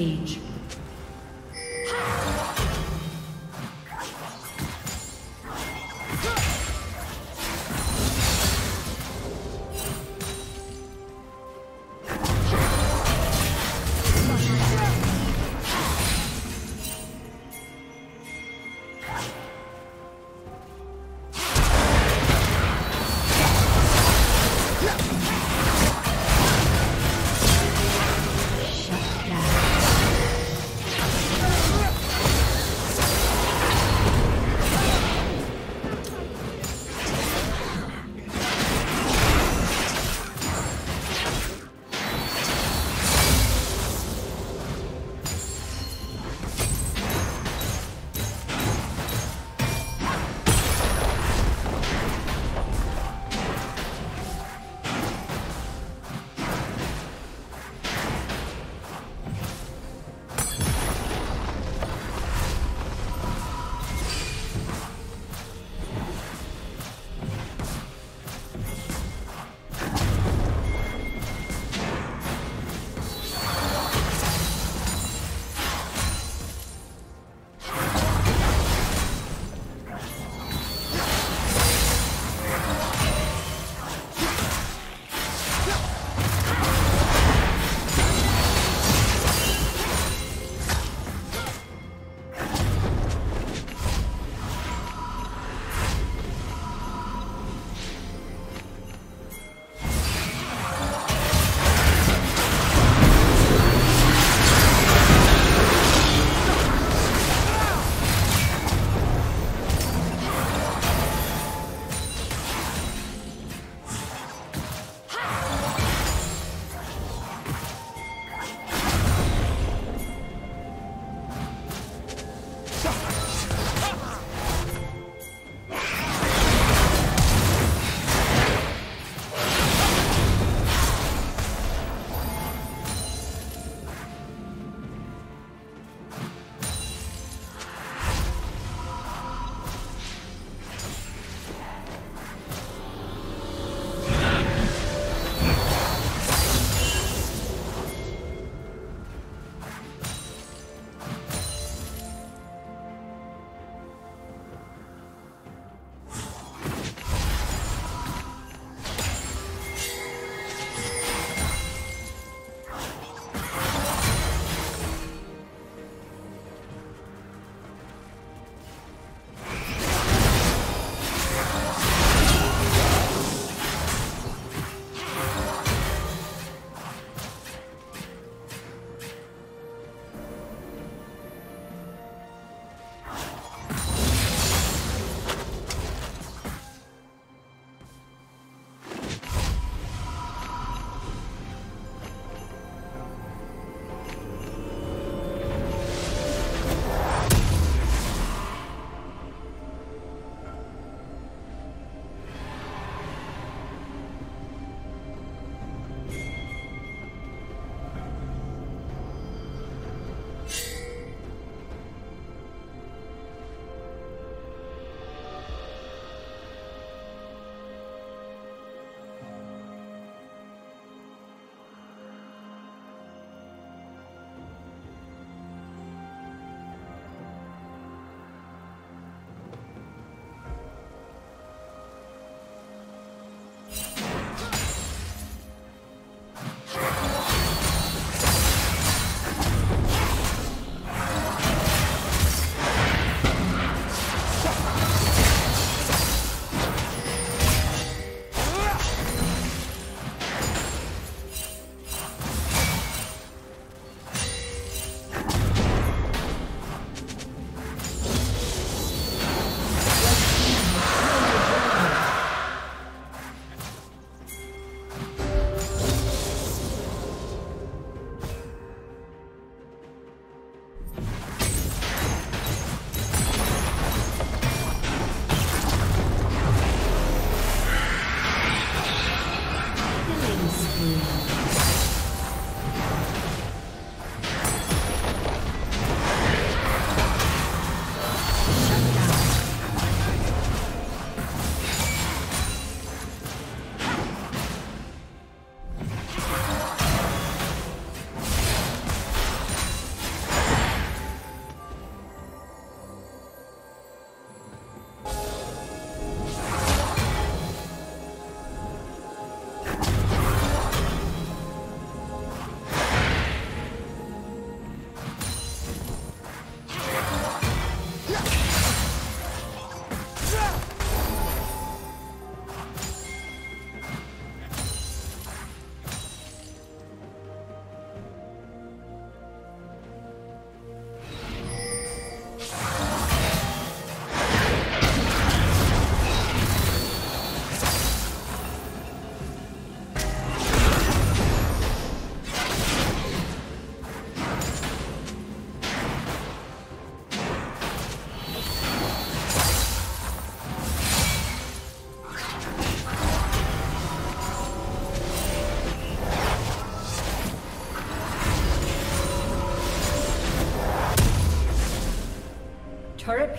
Rampage.